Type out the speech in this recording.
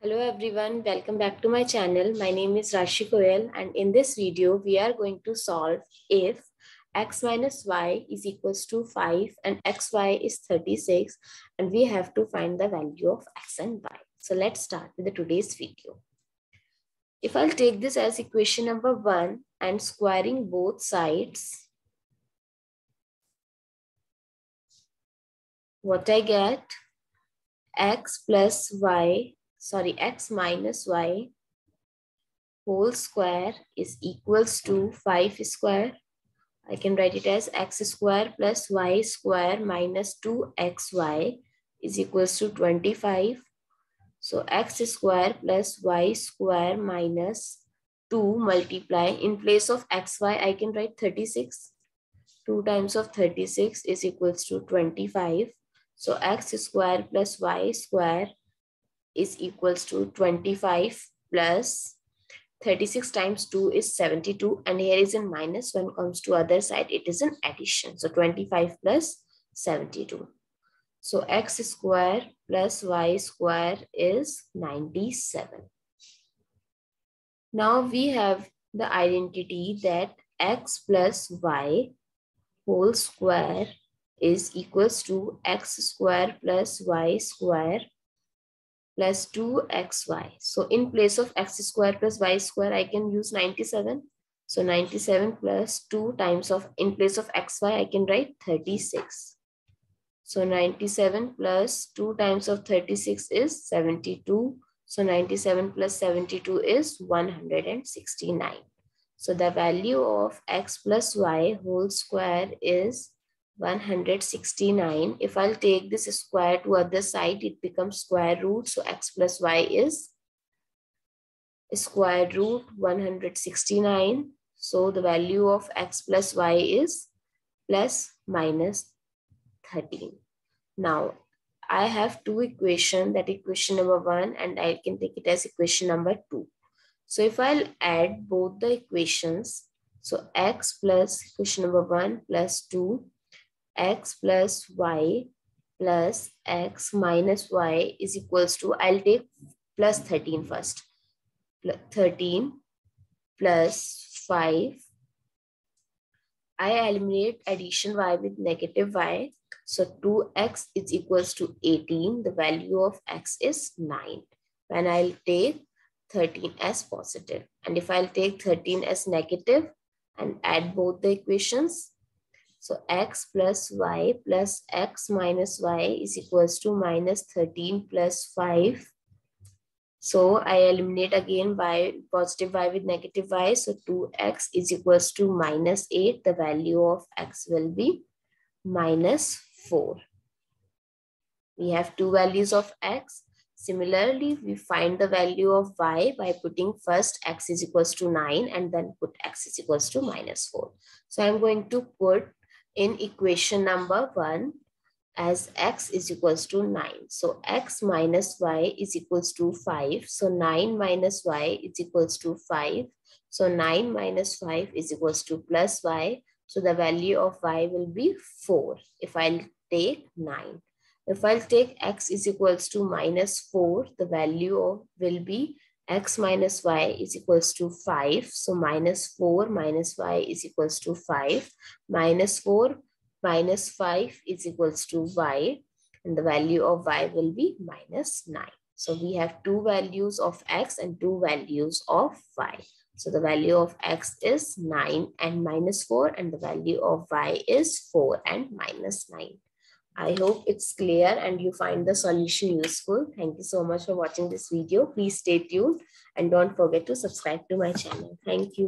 Hello everyone, welcome back to my channel. My name is Rashi and in this video we are going to solve if x minus y is equals to 5 and xy is 36 and we have to find the value of x and y. So let's start with the today's video. If I'll take this as equation number 1 and squaring both sides, what I get x plus y sorry, x minus y whole square is equals to 5 square. I can write it as x square plus y square minus 2xy is equals to 25. So x square plus y square minus 2 multiply. In place of xy, I can write 36. 2 times of 36 is equals to 25. So x square plus y square is equals to 25 plus 36 times 2 is 72 and here is in minus when comes to other side. It is an addition. So 25 plus 72 so x square plus y square is 97 now we have the identity that x plus y whole square is equals to x square plus y square plus 2xy. So in place of x square plus y square, I can use 97. So 97 plus 2 times of, in place of xy, I can write 36. So 97 plus 2 times of 36 is 72. So 97 plus 72 is 169. So the value of x plus y whole square is 169. If I'll take this square to other side, it becomes square root. So x plus y is square root 169. So the value of x plus y is plus minus 13. Now, I have two equation that equation number one and I can take it as equation number two. So if I'll add both the equations, so x plus equation number one plus two x plus y plus x minus y is equals to, I'll take plus 13 first. 13 plus 5. I eliminate addition y with negative y. So 2x is equals to 18. The value of x is 9. When I'll take 13 as positive. And if I'll take 13 as negative and add both the equations, so x plus y plus x minus y is equals to minus 13 plus 5. So I eliminate again y positive y with negative y. So 2x is equals to minus 8. The value of x will be minus 4. We have two values of x. Similarly, we find the value of y by putting first x is equals to 9 and then put x is equals to minus 4. So I'm going to put in equation number 1 as x is equals to 9. So x minus y is equals to 5. So 9 minus y is equals to 5. So 9 minus 5 is equals to plus y. So the value of y will be 4 if I'll take 9. If I'll take x is equals to minus 4, the value of will be x minus y is equals to 5. So minus 4 minus y is equals to 5. Minus 4 minus 5 is equals to y. And the value of y will be minus 9. So we have two values of x and two values of y. So the value of x is 9 and minus 4 and the value of y is 4 and minus 9. I hope it's clear and you find the solution useful. Thank you so much for watching this video. Please stay tuned and don't forget to subscribe to my channel. Thank you.